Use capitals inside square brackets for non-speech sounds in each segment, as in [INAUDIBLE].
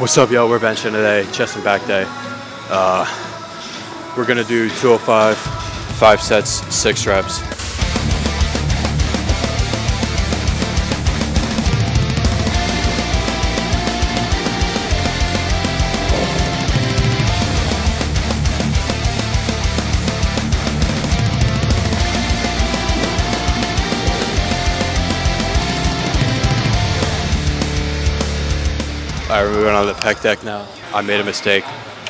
What's up, y'all? We're benching today, chest and back day. Uh, we're gonna do 205, five sets, six reps. All right, we're moving on the pec deck now. I made a mistake.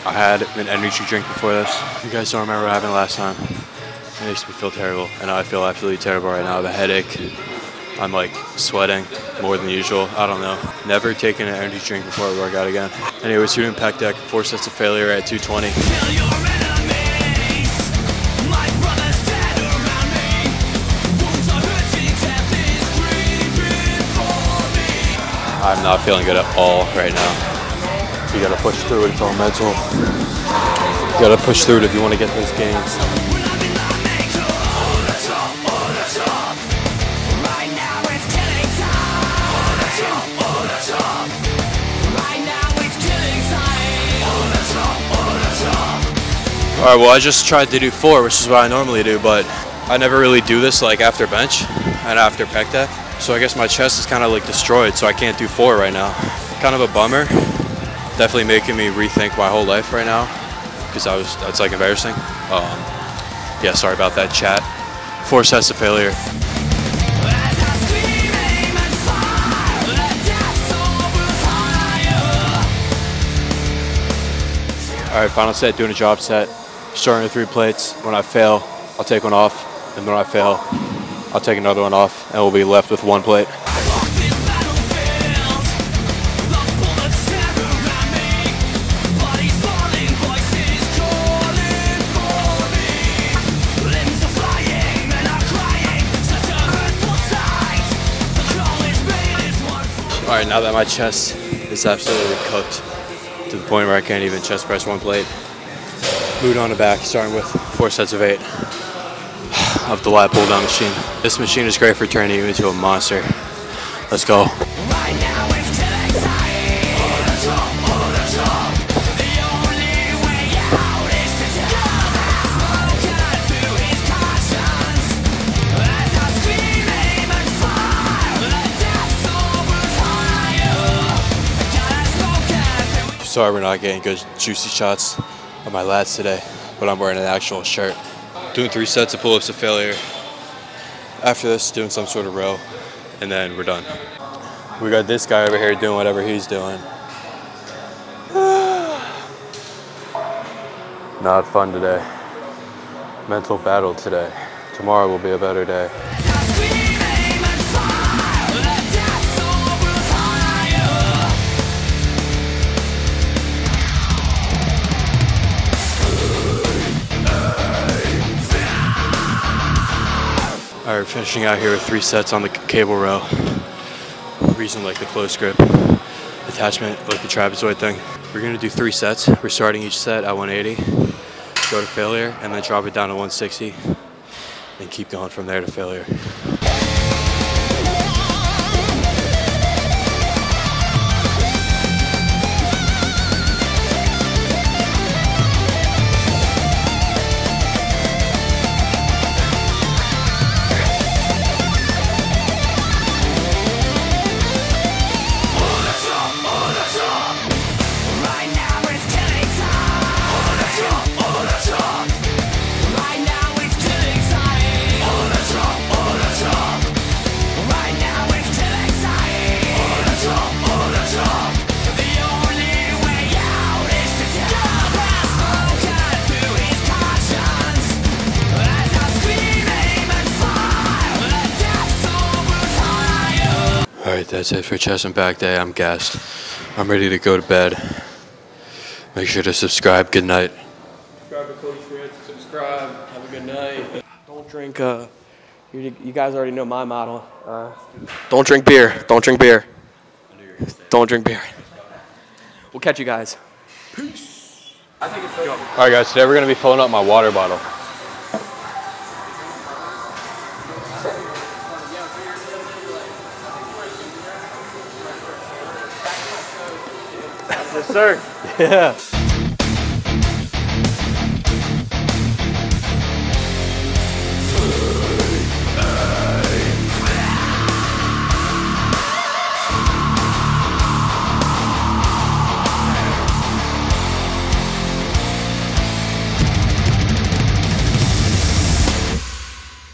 I had an energy drink before this. You guys don't remember what happened last time, it makes me feel terrible. And I feel absolutely terrible right now. I have a headache. I'm like sweating more than usual. I don't know. Never taken an energy drink before I work out again. Anyways, we're doing pec deck, four sets of failure at 220. I'm not feeling good at all right now. You gotta push through it, it's all mental. You gotta push through it if you wanna get those gains. All right, well, I just tried to do four, which is what I normally do, but I never really do this like after bench and after pec deck. So I guess my chest is kind of like destroyed, so I can't do four right now. Kind of a bummer. Definitely making me rethink my whole life right now because I was that's like embarrassing. Um, yeah, sorry about that chat. Four sets of failure. All right, final set, doing a drop set. Starting with three plates. When I fail, I'll take one off. And when I fail, I'll take another one off. And we'll be left with one plate. All right, now that my chest is absolutely cooked to the point where I can't even chest press one plate, moved on to back, starting with four sets of eight of the lat pull down machine. This machine is great for turning you into a monster. Let's go. Sorry we're not getting good juicy shots of my lats today, but I'm wearing an actual shirt. Doing three sets of pull-ups to failure. After this, doing some sort of row, and then we're done. We got this guy over here doing whatever he's doing. [SIGHS] Not fun today. Mental battle today. Tomorrow will be a better day. Right, finishing out here with three sets on the cable row. Reason like the close grip attachment, like the trapezoid thing. We're gonna do three sets. We're starting each set at 180, go to failure, and then drop it down to 160, and keep going from there to failure. Right, that's it for chest and back day. I'm gassed. I'm ready to go to bed. Make sure to subscribe. Good night. Subscribe to Cody Schmitz. Subscribe. Have a good night. Don't drink. Uh, you, you guys already know my motto. Uh, don't drink beer. Don't drink beer. Don't drink beer. We'll catch you guys. Peace. All right, guys. Today we're gonna be filling up my water bottle. Yes, sir. [LAUGHS] Yeah.